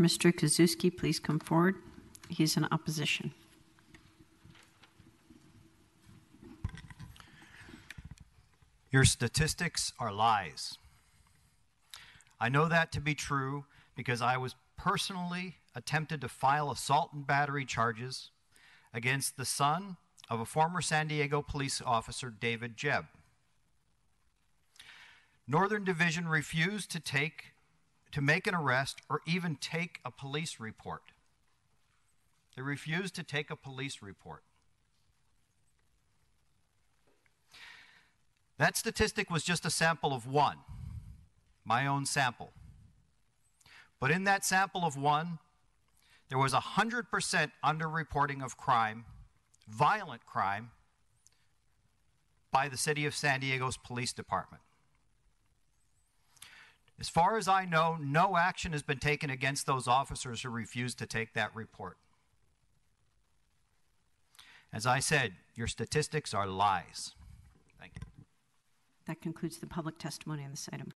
Mr. Kazuski, please come forward. He's in opposition. Your statistics are lies. I know that to be true because I was personally attempted to file assault and battery charges against the son of a former San Diego police officer, David Jebb. Northern Division refused to take to make an arrest or even take a police report. They refused to take a police report. That statistic was just a sample of one, my own sample. But in that sample of one, there was 100% underreporting of crime, violent crime, by the city of San Diego's police department. As far as I know, no action has been taken against those officers who refused to take that report. As I said, your statistics are lies. Thank you. That concludes the public testimony on this item.